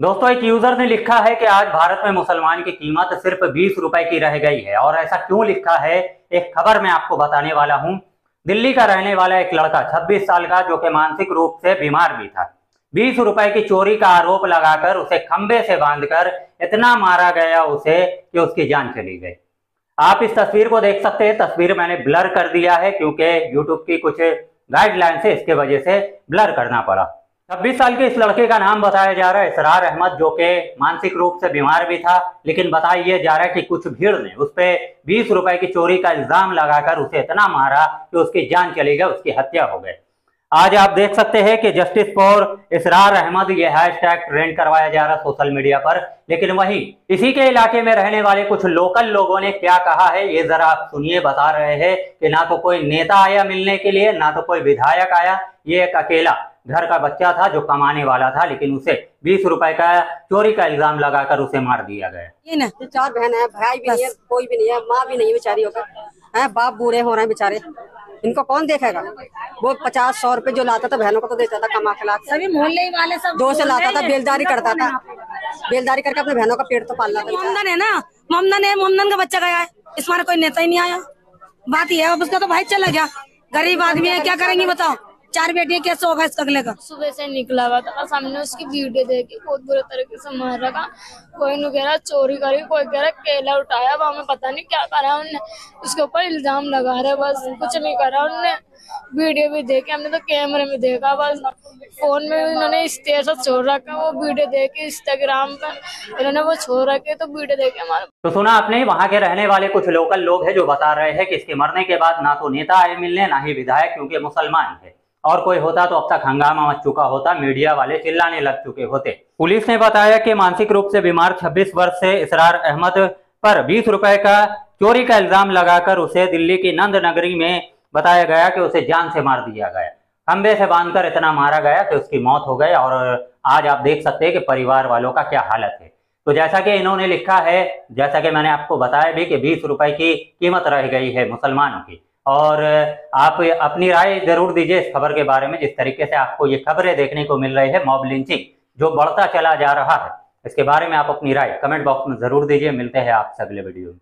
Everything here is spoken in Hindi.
दोस्तों, एक यूज़र ने लिखा है कि आज भारत में मुसलमान की कीमत सिर्फ़ बीस रुपए की रह गई है। और ऐसा क्यों लिखा है? एक खबर मैं आपको बताने वाला हूँ। दिल्ली का रहने वाला एक लड़का 26 साल का, जो कि मानसिक रूप से बीमार भी था। बीस रुपए की चोरी का आरोप लगाकर उसे खंबे से बांधकर इतना मारा गया उसे कि उसकी जान चली गई। आप इस तस्वीर को देख सकते हैं। तस्वीर मैंने ब्लर कर दिया है, क्योंकि यूट्यूब की कुछ गाइडलाइन से इसके वजह से ब्लर करना पड़ा। छब्बीस साल के इस लड़के का नाम बताया जा रहा है। इसरार अहमद, जो कि मानसिक रूप से बीमार भी था, लेकिन बताया जा रहा है कि कुछ भीड़ ने उस पर बीस रुपए की चोरी का इल्ज़ाम लगाकर उसे इतना मारा कि उसकी जान चली गई, उसकी हत्या हो गई। आज आप देख सकते हैं कि जस्टिस फॉर इसरार अहमद, ये हैश टैग ट्रेंड करवाया जा रहा है सोशल मीडिया पर। लेकिन वहीं, इसी के इलाके में रहने वाले कुछ लोकल लोगों ने क्या कहा है, ये जरा आप सुनिए, बता रहे हैं कि ना तो कोई नेता आया मिलने के लिए, ना तो कोई विधायक आया। ये एक अकेला घर का बच्चा था जो कमाने वाला था लेकिन उसे बीस रुपए का चोरी का इल्ज़ाम लगाकर उसे मार दिया गया। ये ना चार बहन है भाई भी नहीं है कोई भी नहीं है माँ भी नहीं है बेचारी होकर है बाप बूढ़े हो रहे हैं बेचारे। इनको कौन देखेगा? वो पचास सौ रुपए जो लाता था बहनों को तो देता था कमा के लाता सभी मोहल्ले वाले सब दो से लाता था बेलदारी करता था। बेलदारी करके अपने बहनों का पेट तो पालना था मोमदन है ना मोमदन है मोमदन का बच्चा गया है। इस बार कोई नेता ही नहीं आया। बात ये है अब उसका तो भाई चला गया। गरीब आदमी है क्या करेंगे बताओ? चार बेटियाँ कैसे होगा इस अगले का? सुबह से निकला हुआ था सामने उसकी वीडियो देखी बहुत बुरे तरीके से मार रखा। कोई नु कह रहा चोरी करी कोई कह रहा केला उठाया वहाँ में पता नहीं क्या करा उनने। उसके ऊपर इल्ज़ाम लगा रहे बस कुछ नहीं करा उनने। वीडियो भी देखी हमने तो कैमरे में देखा बस फ़ोन में उन्होंने स्टेज से छोड़ रखा वो वीडियो देखे इंस्टाग्राम पर उन्होंने वो छोड़ रखे तो वीडियो देखे हमारे। तो सुना आपने वहाँ के रहने वाले कुछ लोकल लोग हैं जो बता रहे हैं कि इसके मरने के बाद ना तो नेता आए मिलने ना ही विधायक क्योंकि मुसलमान है। और कोई होता तो अब तक हंगामा मच चुका होता, मीडिया वाले चिल्लाने लग चुके होते। पुलिस ने बताया कि मानसिक रूप से बीमार 26 वर्ष से इसरार अहमद पर 20 रुपए का चोरी का इल्ज़ाम लगाकर उसे दिल्ली की नंद नगरी में बताया गया कि उसे जान से मार दिया गया। खंबे से बांधकर इतना मारा गया कि उसकी मौत हो गई और आज आप देख सकते हैं कि परिवार वालों का क्या हालत है। तो जैसा कि इन्होंने लिखा है, जैसा कि मैंने आपको बताया भी कि बीस रुपए की कीमत रह गई है मुसलमानों की। और आप अपनी राय ज़रूर दीजिए इस खबर के बारे में, जिस तरीके से आपको ये खबरें देखने को मिल रही है मॉब लिंचिंग जो बढ़ता चला जा रहा है। इसके बारे में आप अपनी राय कमेंट बॉक्स में ज़रूर दीजिए, मिलते हैं आपसे अगले वीडियो में।